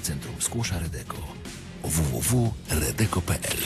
Centrum Skłosza Redeko www.redeko.pl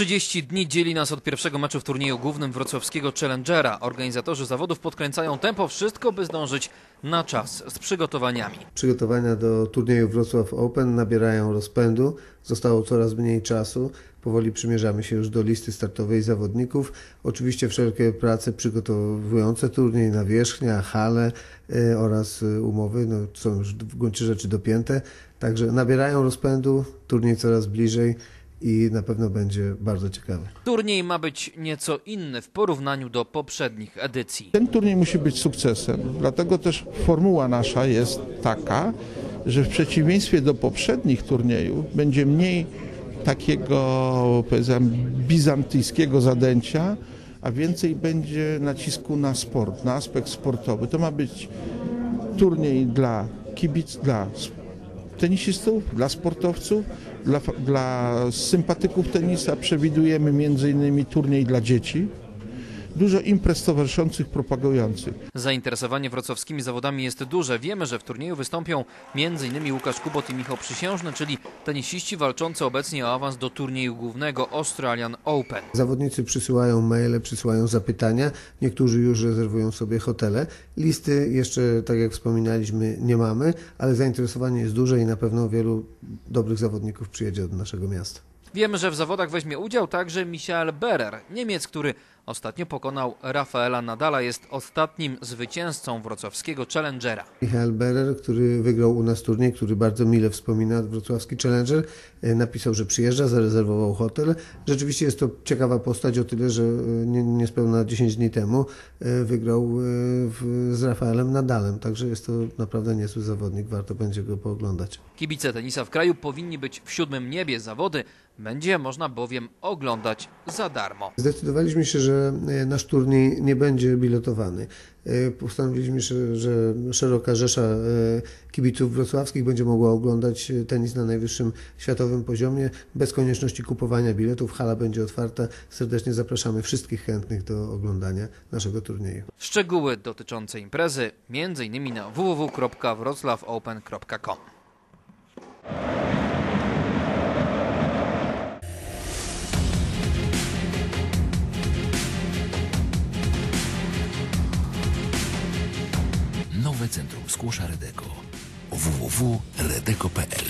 30 dni dzieli nas od pierwszego meczu w turnieju głównym wrocławskiego Challengera. Organizatorzy zawodów podkręcają tempo, wszystko by zdążyć na czas z przygotowaniami. Przygotowania do turnieju Wrocław Open nabierają rozpędu, zostało coraz mniej czasu. Powoli przymierzamy się już do listy startowej zawodników. Oczywiście wszelkie prace przygotowujące turniej, nawierzchnia, hale e, oraz e, umowy no, są już w gruncie rzeczy dopięte. Także nabierają rozpędu, turniej coraz bliżej i na pewno będzie bardzo ciekawy. Turniej ma być nieco inny w porównaniu do poprzednich edycji. Ten turniej musi być sukcesem, dlatego też formuła nasza jest taka, że w przeciwieństwie do poprzednich turniejów będzie mniej takiego powiedzmy bizantyjskiego zadęcia, a więcej będzie nacisku na sport, na aspekt sportowy. To ma być turniej dla kibic, dla tenisistów, dla sportowców, dla, dla sympatyków tenisa. Przewidujemy innymi turniej dla dzieci dużo imprez towarzyszących, propagujących. Zainteresowanie wrocławskimi zawodami jest duże. Wiemy, że w turnieju wystąpią m.in. Łukasz Kubot i Michał Przysiężny, czyli tenisiści walczący obecnie o awans do turnieju głównego Australian Open. Zawodnicy przysyłają maile, przysyłają zapytania, niektórzy już rezerwują sobie hotele. Listy jeszcze, tak jak wspominaliśmy, nie mamy, ale zainteresowanie jest duże i na pewno wielu dobrych zawodników przyjedzie od naszego miasta. Wiemy, że w zawodach weźmie udział także Michael Berer, Niemiec, który ostatnio pokonał Rafaela Nadala, jest ostatnim zwycięzcą wrocławskiego Challengera. Michael Berer, który wygrał u nas turniej, który bardzo mile wspomina wrocławski Challenger, e, napisał, że przyjeżdża, zarezerwował hotel. Rzeczywiście jest to ciekawa postać o tyle, że e, nie, niespełna 10 dni temu e, wygrał z Rafaelem Nadalem, także jest to naprawdę niezły zawodnik, warto będzie go pooglądać. Kibice tenisa w kraju powinni być w siódmym niebie. Zawody będzie można bowiem oglądać za darmo. Zdecydowaliśmy się, że nasz turniej nie będzie biletowany. Postanowiliśmy, że, że szeroka rzesza kibiców wrocławskich będzie mogła oglądać tenis na najwyższym światowym poziomie bez konieczności kupowania biletów. Hala będzie otwarta. Serdecznie zapraszamy wszystkich chętnych do oglądania naszego turnieju. Szczegóły dotyczące imprezy m.in. na www.wroclawopen.com. Nowe Centrum Skłosza Redeko. Www.redeko.pl